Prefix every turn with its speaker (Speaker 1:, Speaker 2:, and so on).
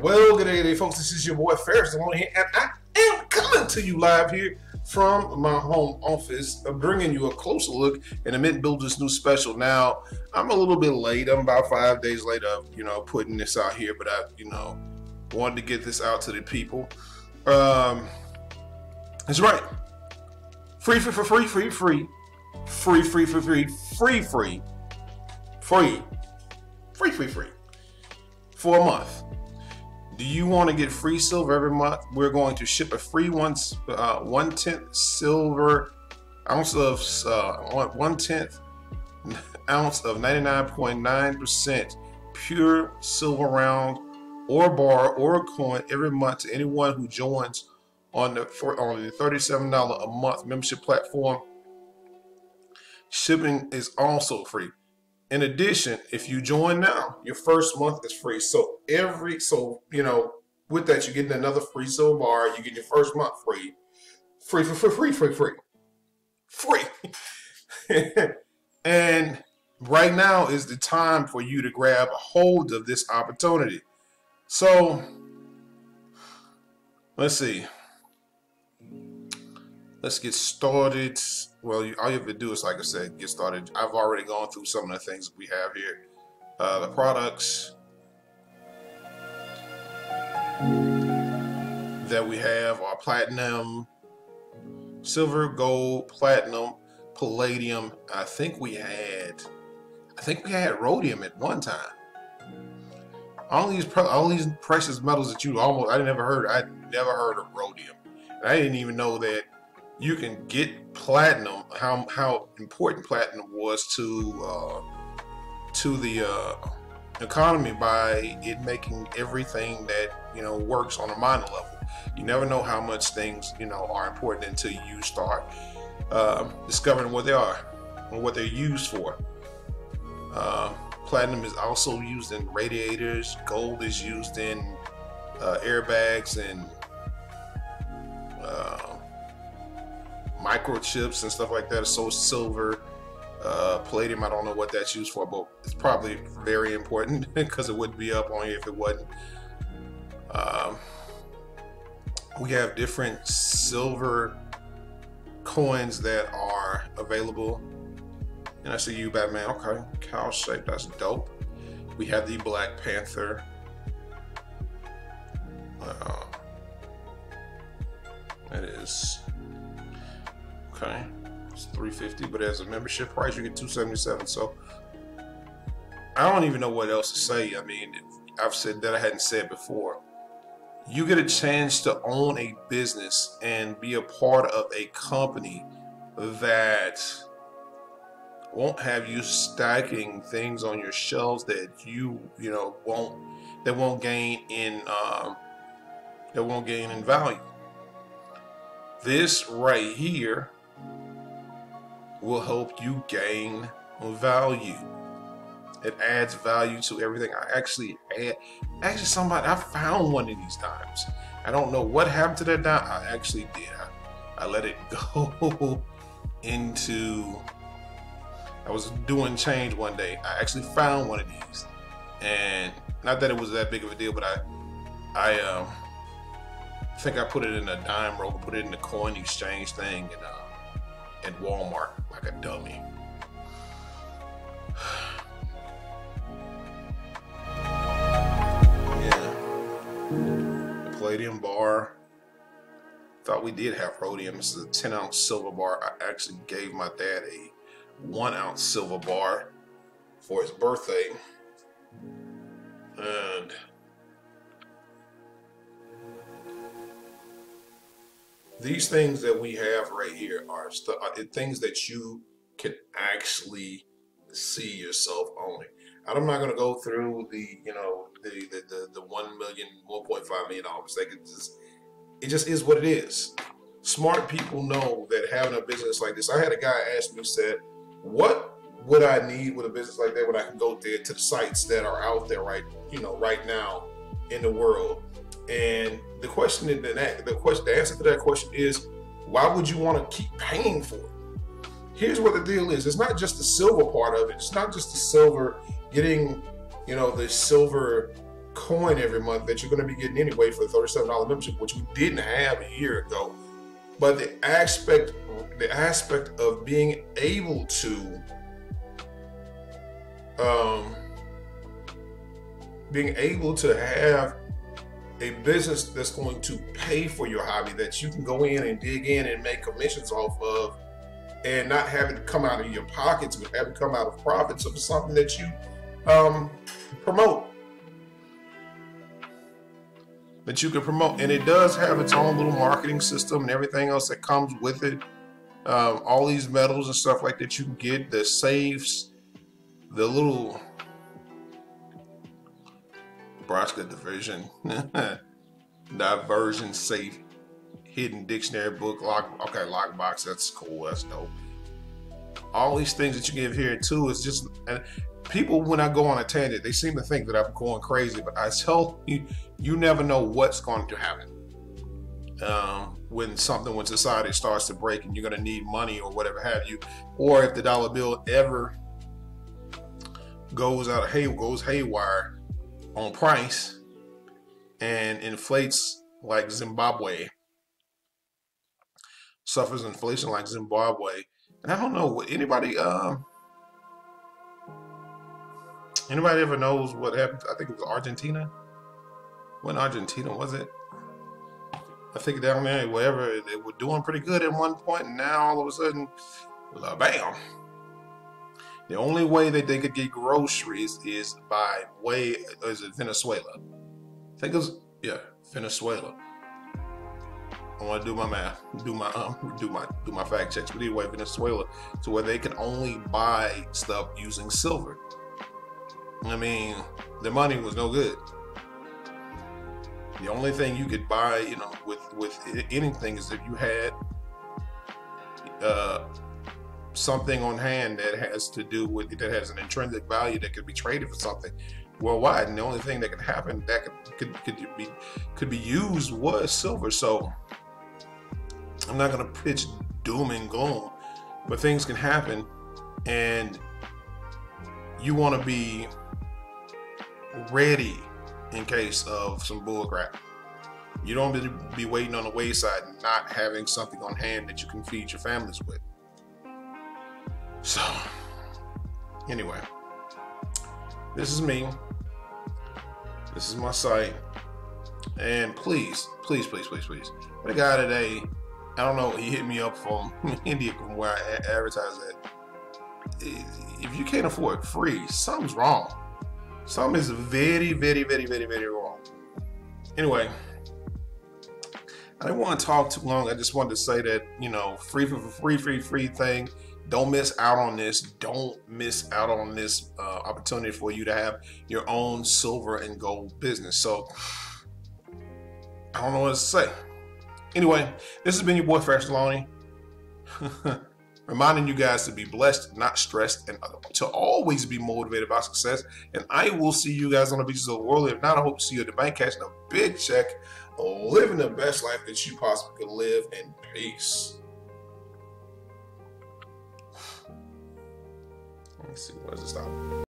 Speaker 1: Well, good day, folks. This is your boy Farris Alone here, and I am coming to you live here from my home office, uh, bringing you a closer look at the Mint Builders new special. Now, I'm a little bit late. I'm about five days late of you know putting this out here, but I you know wanted to get this out to the people. Um, that's right. Free, free, free, free, free, free, free, free, free, free, free, free, free, free, free, free, for a month. Do you want to get free silver every month? We're going to ship a free one uh, one tenth silver ounce of uh, one tenth ounce of 99.9% pure silver round or bar or a coin every month to anyone who joins on the for, on the $37 a month membership platform. Shipping is also free. In addition, if you join now, your first month is free. So every so you know with that you're getting another free silver bar. You get your first month free, free for free, free, free, free, free. and right now is the time for you to grab a hold of this opportunity. So let's see. Let's get started well, all you have to do is, like I said, get started. I've already gone through some of the things we have here. Uh, the products that we have are platinum, silver, gold, platinum, palladium. I think we had, I think we had rhodium at one time. All these, all these precious metals that you almost, I never heard, I never heard of rhodium. And I didn't even know that you can get platinum. How how important platinum was to uh, to the uh, economy by it making everything that you know works on a minor level. You never know how much things you know are important until you start uh, discovering what they are and what they're used for. Uh, platinum is also used in radiators. Gold is used in uh, airbags and microchips and stuff like that. So silver, uh, palladium. I don't know what that's used for, but it's probably very important because it wouldn't be up on you if it wasn't. Um, we have different silver coins that are available. And I see you, Batman. Okay, cow shape. That's dope. We have the Black Panther. Uh, that is Okay, it's 350 but as a membership price, you get 277 So I don't even know what else to say. I mean, I've said that I hadn't said before. You get a chance to own a business and be a part of a company that won't have you stacking things on your shelves that you you know won't that won't gain in um, that won't gain in value. This right here will help you gain value. It adds value to everything. I actually add, actually somebody, I found one of these dimes. I don't know what happened to that dime. I actually did. I, I let it go into, I was doing change one day. I actually found one of these. And not that it was that big of a deal, but I, I, um, think I put it in a dime roll, put it in the coin exchange thing, and uh, at Walmart like a dummy. yeah. Palladium bar. Thought we did have rhodium. This is a 10 ounce silver bar. I actually gave my dad a one ounce silver bar for his birthday. And these things that we have right here are stuff, uh, things that you can actually see yourself owning. I'm not going to go through the, you know, the the the, the one million, one point five million dollars. Like it just, it just is what it is. Smart people know that having a business like this. I had a guy ask me, said, "What would I need with a business like that when I can go there to the sites that are out there right, you know, right now in the world and the question, that the question, the answer to that question is, why would you want to keep paying for it? Here's what the deal is. It's not just the silver part of it. It's not just the silver getting, you know, the silver coin every month that you're going to be getting anyway for the $37 membership, which we didn't have a year ago. But the aspect, the aspect of being able to, um, being able to have a business that's going to pay for your hobby that you can go in and dig in and make commissions off of and not have it come out of your pockets but have it come out of profits of something that you um, promote. That you can promote. And it does have its own little marketing system and everything else that comes with it. Um, all these medals and stuff like that you can get the safes the little Nebraska division, diversion safe, hidden dictionary book, lock. Okay, lockbox. That's cool. That's dope. All these things that you give here too is just. And people, when I go on a tangent, they seem to think that I'm going crazy, but I tell you, you never know what's going to happen. Um, when something, when society starts to break and you're going to need money or whatever have you, or if the dollar bill ever goes out of hay goes haywire on price and inflates like Zimbabwe, suffers inflation like Zimbabwe. And I don't know anybody. Um, anybody ever knows what happened? I think it was Argentina. When Argentina was it? I think down there, wherever they were doing pretty good at one point, and now all of a sudden, bam, the only way that they could get groceries is by way is it Venezuela. I think it was yeah, Venezuela. I want to do my math, do my um, do my do my fact checks. But anyway, Venezuela, to where they can only buy stuff using silver. I mean, the money was no good. The only thing you could buy, you know, with with anything is if you had uh, something on hand that has to do with that has an intrinsic value that could be traded for something worldwide. And the only thing that could happen that could, could, could be could be used was silver. So i'm not going to pitch doom and gloom but things can happen. And you want to be ready in case of some bullcrap you don't be waiting on the wayside not having something on hand that you can feed your families with so, anyway, this is me. This is my site. And please, please, please, please, please. The guy today, I don't know, he hit me up from India from where I advertise at. If you can't afford free, something's wrong. Something is very, very, very, very, very wrong. Anyway, I didn't want to talk too long. I just wanted to say that, you know, free for free, free, free thing don't miss out on this. Don't miss out on this uh, opportunity for you to have your own silver and gold business. So I don't know what to say. Anyway, this has been your boy Lonnie. Reminding you guys to be blessed, not stressed, and to always be motivated by success. And I will see you guys on the beaches of the world. If not, I hope to see you at the bank catching a big check, living the best life that you possibly could live in peace. Let's see, where's it stop?